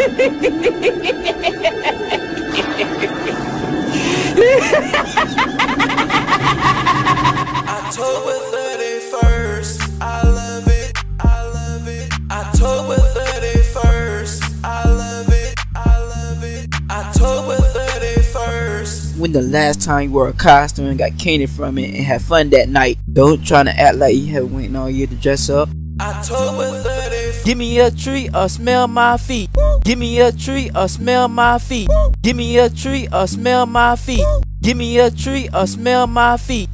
October 31st, I love it, I love it. October 31st, I love it, I love it. October 31st. When the last time you wore a costume and got candy from it and had fun that night? Don't try to act like you have waiting all year to dress up. October 31st. Give me a treat or smell my feet. Give me a treat or smell my feet. Give me a treat or smell my feet. Give me a treat or smell my feet.